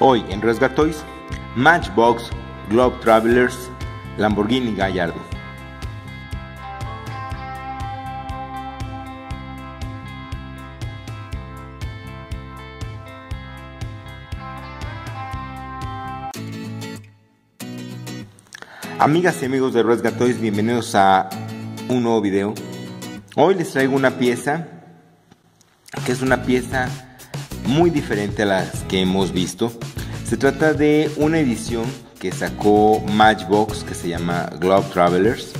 Hoy en Resgatoys, Matchbox Globe Travelers Lamborghini Gallardo. Amigas y amigos de Resgatoys, bienvenidos a un nuevo video. Hoy les traigo una pieza que es una pieza muy diferente a las que hemos visto. Se trata de una edición que sacó Matchbox que se llama Globe Travelers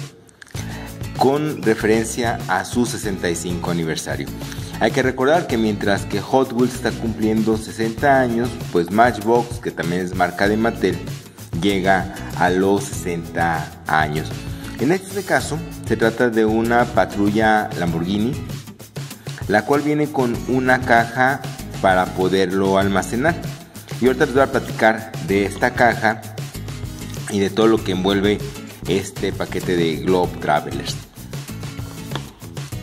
con referencia a su 65 aniversario. Hay que recordar que mientras que Hot Wheels está cumpliendo 60 años, pues Matchbox, que también es marca de Mattel, llega a los 60 años. En este caso, se trata de una patrulla Lamborghini, la cual viene con una caja para poderlo almacenar. Y ahorita les voy a platicar de esta caja y de todo lo que envuelve este paquete de Globe Travelers.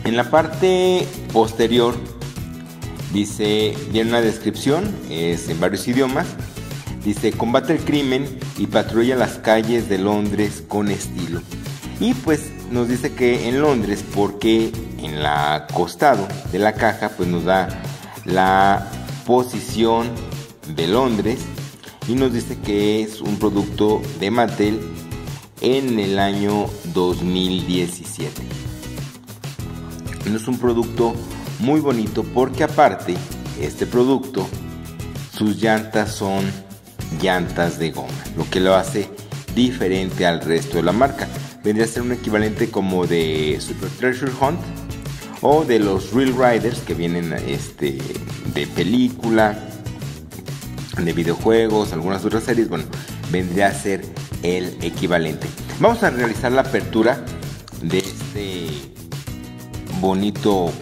En la parte posterior dice, viene una descripción, es en varios idiomas. Dice, combate el crimen y patrulla las calles de Londres con estilo. Y pues nos dice que en Londres, porque en la costado de la caja, pues nos da la posición de Londres y nos dice que es un producto de Mattel en el año 2017. Es un producto muy bonito porque aparte este producto sus llantas son llantas de goma, lo que lo hace diferente al resto de la marca. Vendría a ser un equivalente como de Super Treasure Hunt o de los Real Riders que vienen este, de película de videojuegos, algunas otras series, bueno, vendría a ser el equivalente. Vamos a realizar la apertura de este bonito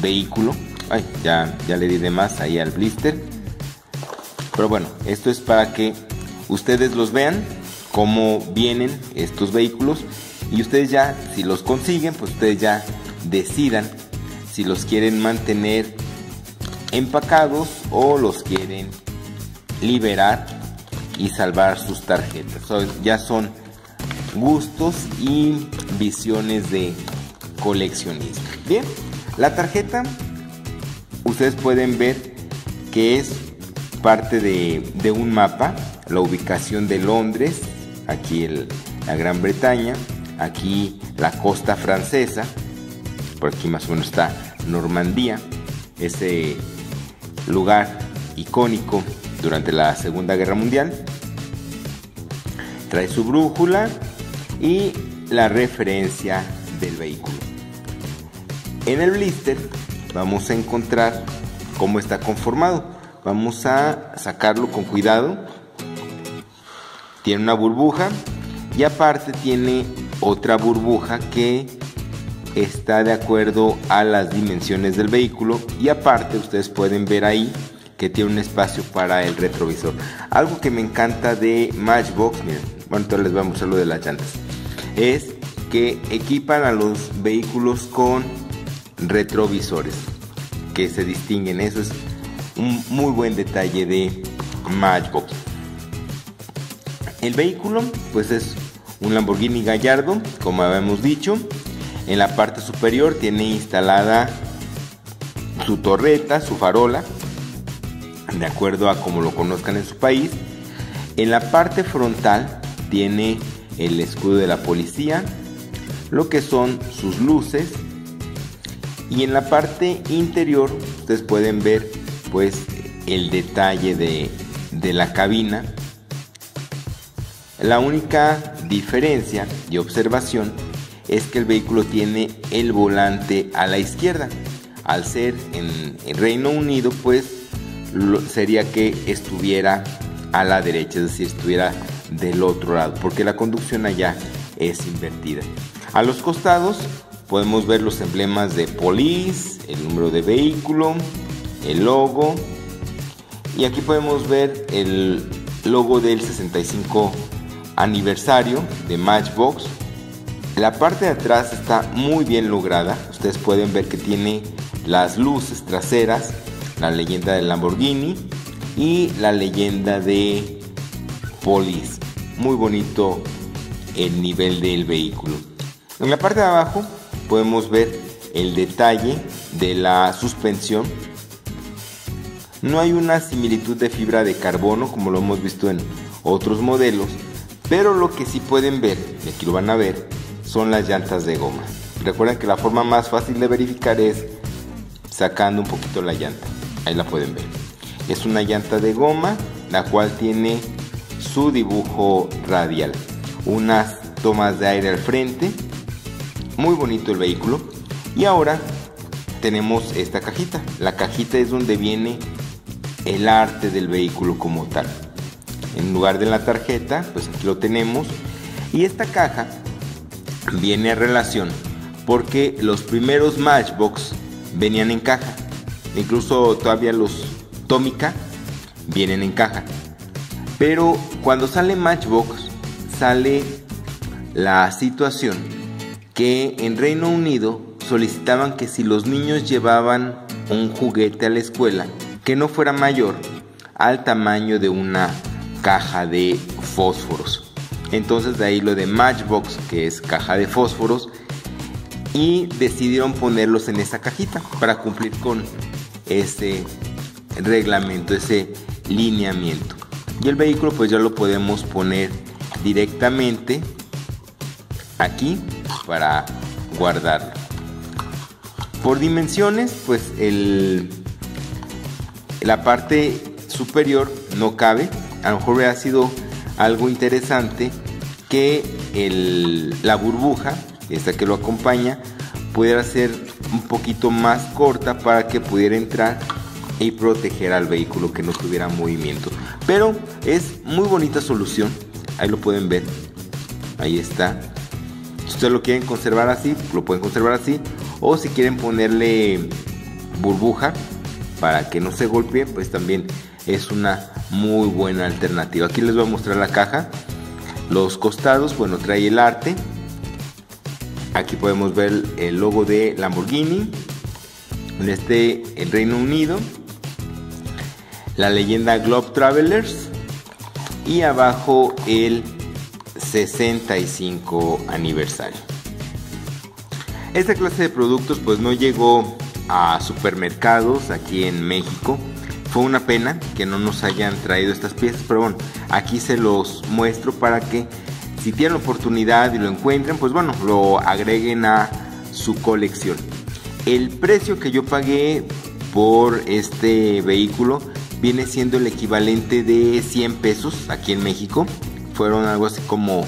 vehículo. Ay, ya, ya le di de más ahí al blister. Pero bueno, esto es para que ustedes los vean cómo vienen estos vehículos y ustedes ya, si los consiguen, pues ustedes ya decidan si los quieren mantener empacados o los quieren liberar y salvar sus tarjetas. ya son gustos y visiones de coleccionismo. Bien, la tarjeta ustedes pueden ver que es parte de, un mapa, la ubicación de Londres, aquí la Gran Bretaña, aquí la costa francesa, por aquí más o menos está Normandía, ese lugar icónico durante la Segunda Guerra Mundial. Trae su brújula y la referencia del vehículo. En el blister vamos a encontrar cómo está conformado. Vamos a sacarlo con cuidado. Tiene una burbuja y aparte tiene otra burbuja que está de acuerdo a las dimensiones del vehículo y aparte ustedes pueden ver ahí que tiene un espacio para el retrovisor. Algo que me encanta de Matchbox, miren, bueno, entonces les a lo de las llantas, es que equipan a los vehículos con retrovisores que se distinguen. Eso es un muy buen detalle de Matchbox. El vehículo, pues es un Lamborghini Gallardo, como habíamos dicho. En la parte superior tiene instalada su torreta, su farola, de acuerdo a como lo conozcan en su país. En la parte frontal tiene el escudo de la policía, lo que son sus luces. Y en la parte interior ustedes pueden ver pues el detalle de, de la cabina. La única diferencia y observación es que el vehículo tiene el volante a la izquierda. Al ser en Reino Unido, pues sería que estuviera a la derecha, es decir, estuviera del otro lado, porque la conducción allá es invertida. A los costados podemos ver los emblemas de Police, el número de vehículo, el logo y aquí podemos ver el logo del 65 aniversario de Matchbox. La parte de atrás está muy bien lograda, ustedes pueden ver que tiene las luces traseras la leyenda del Lamborghini, y la leyenda de Polis. Muy bonito el nivel del vehículo. En la parte de abajo podemos ver el detalle de la suspensión. No hay una similitud de fibra de carbono como lo hemos visto en otros modelos, pero lo que sí pueden ver, y aquí lo van a ver, son las llantas de goma. Recuerden que la forma más fácil de verificar es sacando un poquito la llanta. Ahí la pueden ver. Es una llanta de goma, la cual tiene su dibujo radial. Unas tomas de aire al frente. Muy bonito el vehículo. Y ahora tenemos esta cajita. La cajita es donde viene el arte del vehículo como tal. En lugar de la tarjeta, pues aquí lo tenemos. Y esta caja viene a relación porque los primeros Matchbox venían en caja. Incluso todavía los Tomica vienen en caja. Pero cuando sale Matchbox sale la situación que en Reino Unido solicitaban que si los niños llevaban un juguete a la escuela que no fuera mayor al tamaño de una caja de fósforos. Entonces de ahí lo de Matchbox, que es caja de fósforos, y decidieron ponerlos en esa cajita para cumplir con ese reglamento, ese lineamiento. Y el vehículo pues ya lo podemos poner directamente aquí para guardarlo. Por dimensiones pues el, la parte superior no cabe. A lo mejor hubiera sido algo interesante que la burbuja esta que lo acompaña, pudiera ser un poquito más corta para que pudiera entrar y proteger al vehículo que no tuviera movimiento. Pero es muy bonita solución. Ahí lo pueden ver. Ahí está. Si ustedes lo quieren conservar así, lo pueden conservar así. O si quieren ponerle burbuja para que no se golpee, pues también es una muy buena alternativa. Aquí les voy a mostrar la caja. Los costados, bueno, trae el arte Aquí podemos ver el logo de Lamborghini. En este, el Reino Unido. La leyenda Globe Travelers. Y abajo el 65 aniversario. Esta clase de productos pues no llegó a supermercados aquí en México. Fue una pena que no nos hayan traído estas piezas, pero bueno, aquí se los muestro para que si tienen oportunidad y lo encuentran, pues bueno, lo agreguen a su colección. El precio que yo pagué por este vehículo viene siendo el equivalente de 100 pesos aquí en México. Fueron algo así como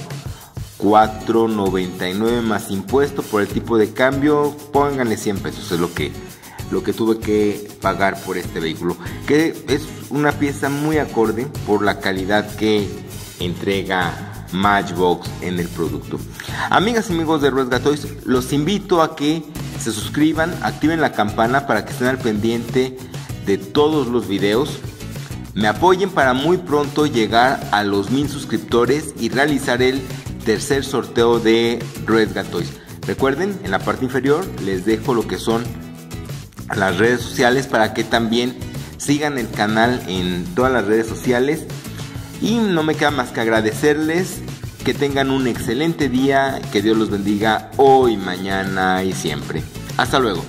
4.99 más impuesto por el tipo de cambio. Pónganle 100 pesos, es lo que, lo que tuve que pagar por este vehículo. Que es una pieza muy acorde por la calidad que entrega Matchbox en el producto. Amigas y amigos de Ruesga Toys, los invito a que se suscriban, activen la campana para que estén al pendiente de todos los videos. Me apoyen para muy pronto llegar a los mil suscriptores y realizar el tercer sorteo de Ruesga Toys. Recuerden, en la parte inferior les dejo lo que son las redes sociales para que también sigan el canal en todas las redes sociales y no me queda más que agradecerles que tengan un excelente día, que Dios los bendiga hoy, mañana y siempre. Hasta luego.